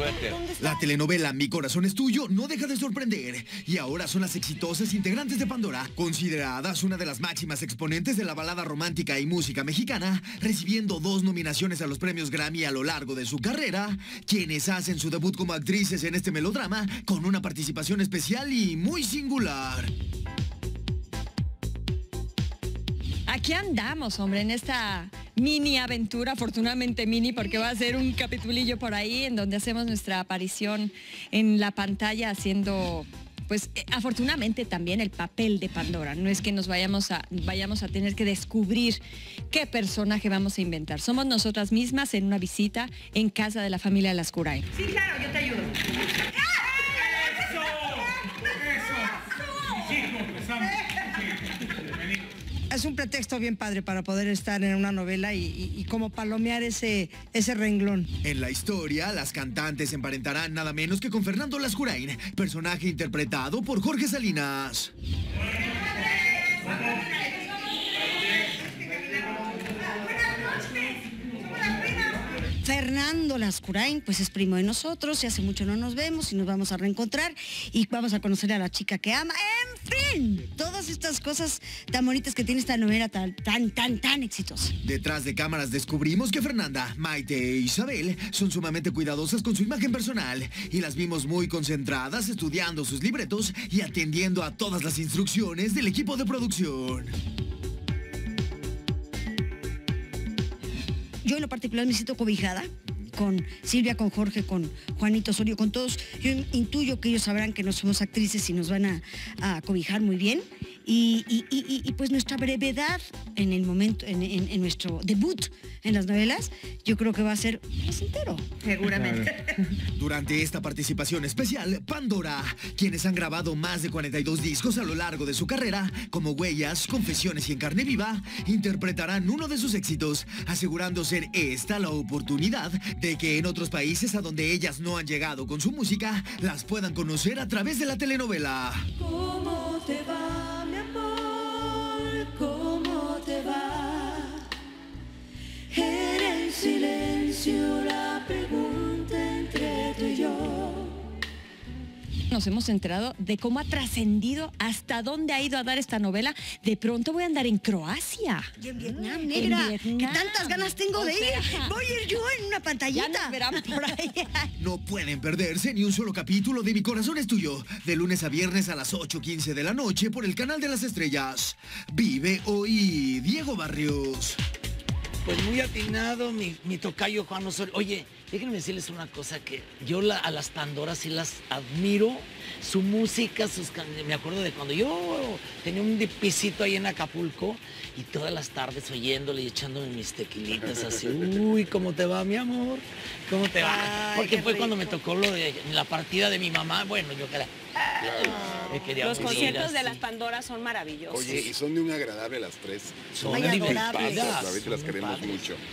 suéter. La telenovela Mi corazón es tuyo no deja de sorprender y ahora son las exitosas integrantes de Pandora, consideradas una de las máximas exponentes de la balada romántica y música mexicana, recibiendo dos nominaciones a los premios Grammy a lo largo de su carrera, quienes hacen su debut como actrices en este melodrama con una participación especial y muy singular. Aquí andamos, hombre, en esta mini aventura, afortunadamente mini, porque va a ser un capitulillo por ahí en donde hacemos nuestra aparición en la pantalla haciendo pues eh, afortunadamente también el papel de Pandora. No es que nos vayamos a, vayamos a tener que descubrir qué personaje vamos a inventar. Somos nosotras mismas en una visita en casa de la familia Lascurain. Sí, claro, yo te ayudo. Es un pretexto bien padre para poder estar en una novela y, como palomear ese, ese renglón. En la historia, las cantantes se emparentarán nada menos que con Fernando Lascurain, personaje interpretado por Jorge Salinas. Fernando Lascurain, pues es primo de nosotros y hace mucho no nos vemos y nos vamos a reencontrar y vamos a conocer a la chica que ama. Todas estas cosas tan bonitas que tiene esta novela tan, tan, tan, tan exitosa. Detrás de cámaras descubrimos que Fernanda, Maite e Isabel son sumamente cuidadosas con su imagen personal y las vimos muy concentradas estudiando sus libretos y atendiendo a todas las instrucciones del equipo de producción. Yo en lo particular me siento cobijada con Silvia, con Jorge, con Juanito Osorio, con todos. Yo intuyo que ellos sabrán que no somos actrices y nos van a, a cobijar muy bien. Y, pues nuestra brevedad en el momento, en, nuestro debut en las novelas, yo creo que va a ser entero. Seguramente. Durante esta participación especial, Pandora, quienes han grabado más de 42 discos a lo largo de su carrera, como Huellas, Confesiones y En Carne Viva, interpretarán uno de sus éxitos, asegurando ser esta la oportunidad de que en otros países a donde ellas no han llegado con su música, las puedan conocer a través de la telenovela. ¿Cómo nos hemos enterado de cómo ha trascendido, hasta dónde ha ido a dar esta novela. De pronto voy a andar en Croacia. Y en Vietnam, negra. ¿Qué tantas ganas tengo de ir? Voy a ir yo en una pantallita. por ahí. No pueden perderse ni un solo capítulo de Mi Corazón es Tuyo. De lunes a viernes a las 8.15 de la noche por el Canal de las Estrellas. Vive hoy Diego Barrios. Pues muy atinado mi, mi tocayo Juan Osorio. Oye, déjenme decirles una cosa que yo a las Pandoras sí las admiro. Su música, sus me acuerdo de cuando yo tenía un pisito ahí en Acapulco y todas las tardes oyéndole y echándome mis tequilitas así. Uy, ¿cómo te va, mi amor? ¿Cómo te va? Porque fue cuando me tocó lo de la partida de mi mamá. Bueno, yo quería los conciertos de las Pandoras son maravillosos. Oye, y son de un agradable las tres. Son divertidas, adorables. A veces las queremos mucho.